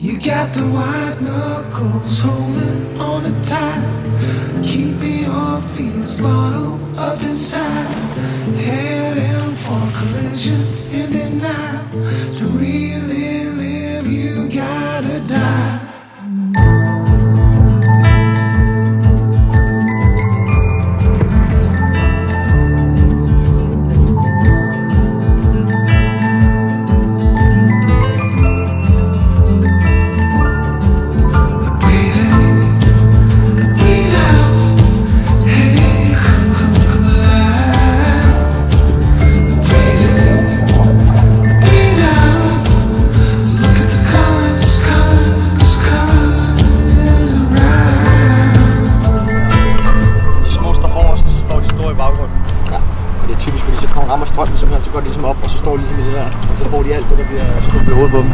You got the white knuckles holding on the tight. Keeping your fears bottled up inside. Heading for collision. hun rammer strømmen simpelthen, så går de ligesom op, og så står de ligesom i det der, og så får de alt det, der bliver, så bliver hovedet på dem.